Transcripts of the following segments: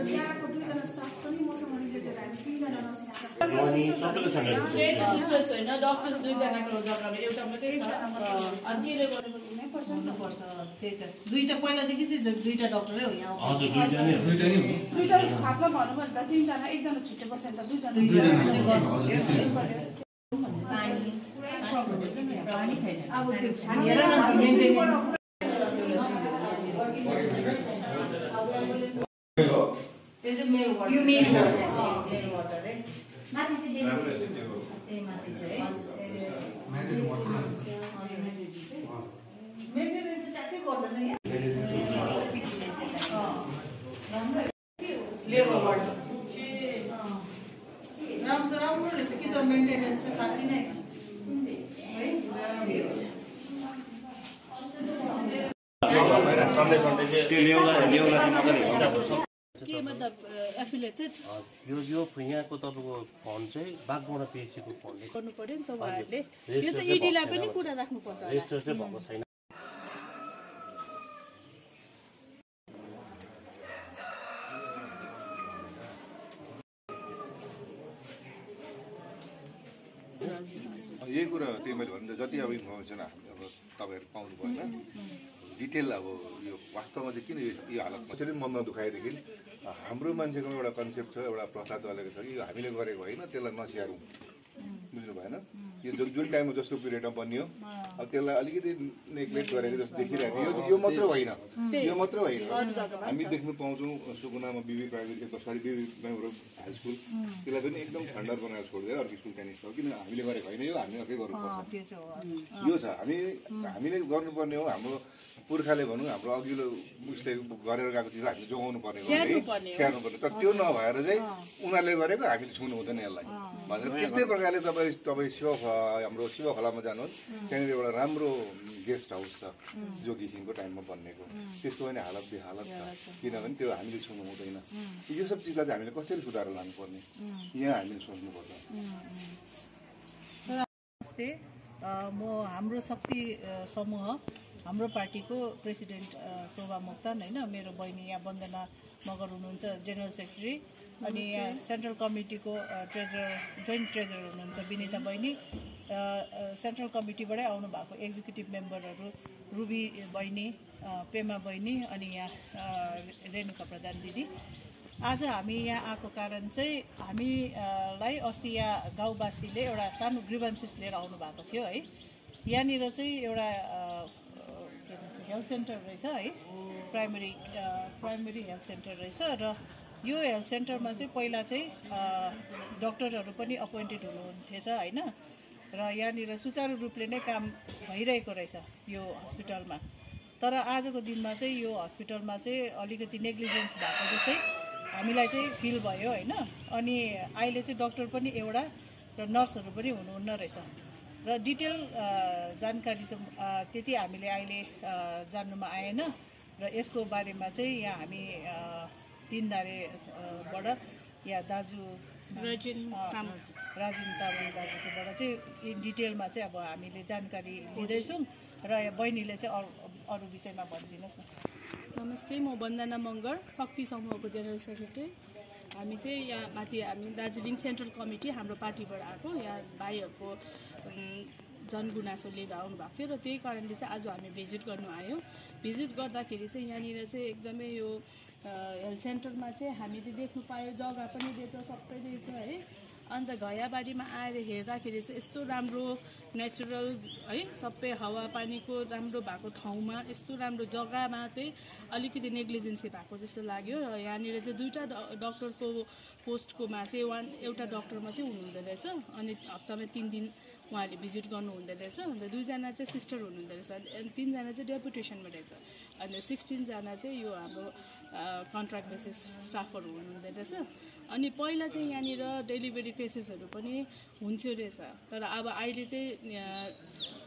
दुईजना स्टाफ पनि हामी एउटा मात्रै छ अनि त्यसले गर्दा हुनुपर्छ त्यही त पहिलादेखि चाहिँ दुईटा डक्टरै हो यहाँ दुईटा खासमा भन्नु तिनजना एकजना छुट्टेपछि त दुईजना पानी छैन अब त्यो हो त्यो चाहिँ यो मेन है माथि चाहिँ डेली ए माथि चाहिँ है म्यानेज वाटर मेन्टेनेन्स चाहिँ ट्याक्कै गर्दैन लेबर वार्ड राम्रो रहेछ कि त मेन्टेनेन्स चाहिँ साँच्ची नै सन्डे सन्डे चाहिँ त्यो चाहिँ मजाले हुन्छ मतलब एफिलेटेड यो यो यहाँको तपाईँको फन्ड चाहिँ बागबोडा पिएचसीको फन्ड गर्नु पर्यो नि त उहाँहरूले। यो त इडीलाई पनि कुरा राख्नुपर्छ होला। रेजिस्टर चाहिँ भएको छैन। यही कुरा त्यही मैले भन्दा जति अब इन्फर्मेसन अब तपाईँहरू पाउनु भएन डिटेल अब यो वास्तवमा चाहिँ किन यो यो हालतमा त्यसरी पनि मनमा दुखाएदेखि हाम्रो मान्छेको एउटा कन्सेप्ट छ एउटा प्रथा चलेको छ कि हामीले गरेको होइन त्यसलाई नस्याहारौँ बुझ्नु भएन। यो जुन जुन टाइममा जस्तो पिरियडमा बनियो अब त्यसलाई अलिकति नेग्लेक्ट गरेको जस्तो देखिरहेको थियो। यो मात्र होइन। यो मात्र होइन। हामी देख्नु पाउँछौँ सुकुनामा BB private sorry BB private high school. त्यसलाई पनि एकदम खण्डर बनाएर छोडिदिएर अर्को स्कुल त्यहाँनिर छ। किन हामीले गरेको होइन यो? हामीले अर्कै गर्नुपर्छ। यो छ। हामी हामीले गर्नुपर्ने हो। हाम्रो पुर्खाले भनौँ हाम्रो अघिल्लो उसले गरेर गएको चिज हामीले जोगाउनु पर्ने। स्याहार्नु पर्ने तर त्यो नभएर चाहिँ उनीहरूले गरेको हामीले छुनु हुँदैन यसलाई। भनेर त्यस्तै प्रकारले तपाईँ तपाईँ शिव ख- हाम्रो शिव खोलामा जानुहोस्। त्यहाँनिर एउटा राम्रो गेस्ट हाउस छ। जो घिसिङको टाइममा बनिएको त्यसको पनि हालत बेहालत छ। किनभने त्यो हामीले छुनु हुँदैन। यो सब चिजलाई चाहिँ हामीले कसरी सुधार लानुपर्ने? यहाँ हामीले सोच्नुपर्छ म हाम्रो शक्ति समूह हाम्रो पार्टीको प्रेसिडेन्ट शोभा मोक्तान होइन मेरो बहिनी यहाँ वन्दना मगर हुनुहुन्छ जेनरल सेक्रेटरी। अनि यहाँ सेन्ट्रल कमिटीको ट्रेजर जोइन्ट ट्रेजर हुनुहुन्छ विनिता बहिनी। सेन्ट्रल कमिटीबाटै आउनु भएको एक्जिक्युटिभ मेम्बरहरू रुबी बहिनी पेमा बहिनी अनि यहाँ रेणुका प्रधान दिदी। आज हामी यहाँ आएको कारण चाहिँ हामीलाई अस्ति यहाँ गाउँवासीले एउटा सानो ग्रिभन्सेस लिएर आउनु भएको थियो है। यहाँनिर चाहिँ एउटा के भन्छ हेल्थ सेन्टर रहेछ है। प्राइमेरी प्राइमेरी हेल्थ सेन्टर रहेछ र यो हेल्थ सेन्टरमा चाहिँ पहिला चाहिँ डक्टरहरू पनि अपोइन्टेड हुनुहुन्थेछ होइन। र यहाँनिर सुचारू रूपले नै काम भइरहेको रहेछ यो हस्पिटलमा। तर आजको दिनमा चाहिँ यो हस्पिटलमा चाहिँ अलिकति नेग्लिजेन्स भएको जस्तै हामीलाई चाहिँ फिल भयो होइन। अनि अहिले चाहिँ डक्टर पनि एउटा र नर्सहरू पनि हुनुहुन्न रहेछ। र डिटेल जानकारी चाहिँ त्यति हामीले अहिले जान्नुमा आएन। र यसको बारेमा चाहिँ यहाँ हामी तिनधारेबाट यहाँ दाजु रजिन तामाङ। दाजुकोबाट चाहिँ इन डिटेलमा चाहिँ अब हामीले जानकारी लिँदैछौँ। र यहाँ बहिनीले चाहिँ अरू अरू विषयमा भनिदिनुहोस् न। नमस्ते म वन्दना मगर शक्ति समूहको जेनरल सेक्रेटरी हामी चाहिँ यहाँ माथि हामी दार्जिलिङ सेन्ट्रल कमिटी हाम्रो पार्टीबाट आएको यहाँ भाइहरूको जनगुनासो लिएर आउनु भएको थियो र त्यही कारणले चाहिँ आज हामी भिजिट गर्नु आयो। भिजिट गर्दाखेरि चाहिँ यहाँनिर चाहिँ एकदमै यो हेल्थ सेन्टरमा चाहिँ हामीले देख्नु पायो जग्गा पनि दिएछ सबै दिएछ है। अन्त घैयाबारीमा आएर हेर्दाखेरि चाहिँ यस्तो राम्रो नेचुरल है सबै हावापानीको राम्रो भएको ठाउँमा यस्तो राम्रो जग्गामा चाहिँ अलिकति नेग्लिजेन्सी भएको जस्तो लाग्यो र यहाँनिर चाहिँ दुईवटा डक्टरको पोस्टकोमा चाहिँ वान एउटा डक्टर मात्रै हुनुहुँदो रहेछ अनि हप्तामा तिन दिन उहाँले भिजिट गर्नु हुँदो रहेछ अन्त दुईजना चाहिँ सिस्टर हुनुहुँदो रहेछ अनि तिनजना चाहिँ डेपुटेसनमा रहेछ अन्त सिक्सटिनजना चाहिँ यो हाम्रो कन्ट्राक्ट बेसिस स्टाफहरू हुनुहुँदो रहेछ अनि पहिला चाहिँ यहाँनिर डेलिभरी केसेसहरू पनि हुन्थ्यो रहेछ। तर अब अहिले चाहिँ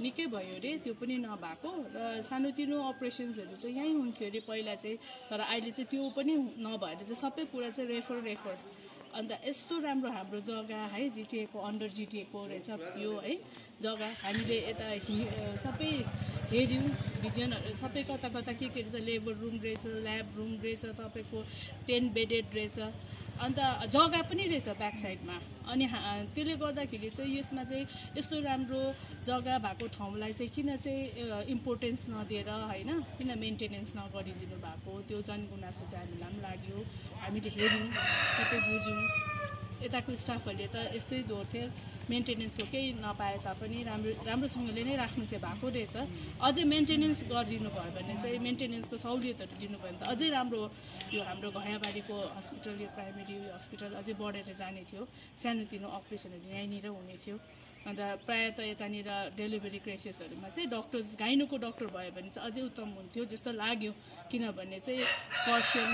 निकै भयो अरे त्यो पनि नभएको र सानोतिनो अपरेसन्सहरू चाहिँ यहीँ हुन्थ्यो अरे पहिला चाहिँ। तर अहिले चाहिँ त्यो पनि नभएर चाहिँ सबै कुरा चाहिँ रेफर रेफर अन्त यस्तो राम्रो हाम्रो जग्गा है जिटिएको अन्डर जिटिएको रहेछ यो है जग्गा। हामीले यता सबै हेऱ्यौँ भिजनहरू सबै कता कता के के रहेछ लेबर रुम रहेछ ल्याब रुम रहेछ तपाईँको टेन बेडेड रहेछ। अन्त जग्गा पनि रहेछ ब्याक साइडमा अनि त्यसले गर्दाखेरि चाहिँ यसमा चाहिँ यस्तो राम्रो जग्गा भएको ठाउँलाई चाहिँ किन चाहिँ इम्पोर्टेन्स नदिएर होइन किन मेन्टेनेन्स नगरिदिनु भएको? त्यो जनगुनासो चाहिँ हामीलाई पनि लाग्यो। हामीले हेऱ्यौँ सबै बुझ्यौँ। यताको स्टाफहरूले त यस्तै दोहोर्थ्यो मेन्टेनेन्सको केही नपाए तापनि राम्रो राम्रोसँगले नै राख्नु चाहिँ भएको रहेछ। अझै मेन्टेनेन्स गरिदिनु भयो भने चाहिँ मेन्टेनेन्सको सहुलियतहरू दिनु भयो भने त अझै राम्रो यो हाम्रो घैयाबारीको हस्पिटल यो प्राइमेरी हस्पिटल अझै बढेर जाने थियो। सानोतिनो अपरेसनहरू यहीँनिर हुने थियो। अन्त प्रायः त यतानिर डेलिभरी क्राइसिसहरूमा चाहिँ डक्टर्स गाइनुको डक्टर भयो भने चाहिँ अझै उत्तम हुन्थ्यो जस्तो लाग्यो। किनभने चाहिँ खरसाङ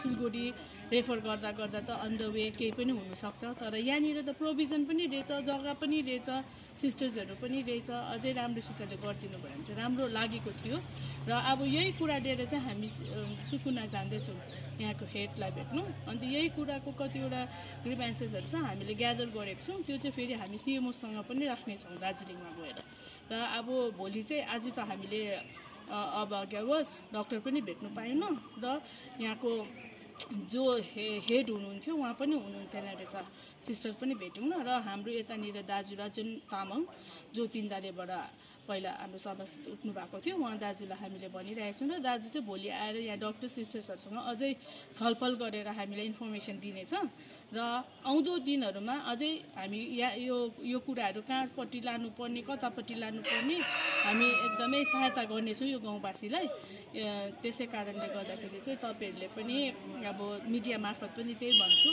सिलगढी रेफर गर्दा गर्दा त अन द वे केही पनि हुनसक्छ। तर यहाँनिर त प्रोभिजन पनि रहेछ जग्गा पनि रहेछ सिस्टर्सहरू पनि रहेछ। अझै राम्रोसितले गरिदिनु भयो भने चाहिँ राम्रो लागेको थियो। र अब यही कुरा लिएर चाहिँ हामी सुकुना जाँदैछौँ यहाँको हेडलाई भेट्नु। अन्त यही कुराको कतिवटा ग्रिभेन्सेसहरू छ हामीले ग्यादर गरेको छौँ। त्यो चाहिँ फेरि हामी सिएमओसँग पनि राख्नेछौँ दार्जिलिङमा गएर। र अब भोलि चाहिँ आज त हामीले अब डक्टर पनि भेट्नु पाएनौँ। र यहाँको जो हे हेड हुनुहुन्थ्यो उहाँ पनि हुनुहुन्थेन रहेछ सिस्टर पनि भेट्यौँ र हाम्रो यतानिर दाजु राजुन तामाङ जो तिनदारेबाट पहिला हाम्रो सभासद उठ्नु भएको थियो उहाँ दाजुलाई हामीले भनिरहेको छौँ र दाजु चाहिँ भोलि आएर यहाँ डक्टर सिस्टर्सहरूसँग अझै छलफल गरेर हामीलाई इन्फर्मेसन दिनेछ। र आउँदो दिनहरूमा अझै हामी या यो यो कुराहरू कहाँपट्टि लानुपर्ने कतापट्टि लानुपर्ने हामी एकदमै सहायता गर्नेछौँ यो गाउँवासीलाई। त्यसै कारणले गर्दाखेरि चाहिँ तपाईँहरूले पनि अब मिडिया मार्फत पनि त्यही भन्छु।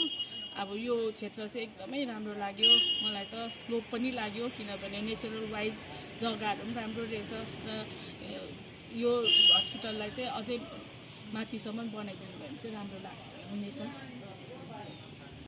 अब यो क्षेत्र चाहिँ एकदमै राम्रो लाग्यो। मलाई त लोभ पनि लाग्यो किनभने नेचरल वाइज जग्गाहरू पनि राम्रो रहेछ र यो हस्पिटललाई चाहिँ अझै माथिसम्म बनाइदिनु भयो भने चाहिँ राम्रो लाग हुनेछ।